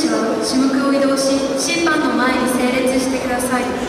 手は種目を移動し審判の前に整列してください。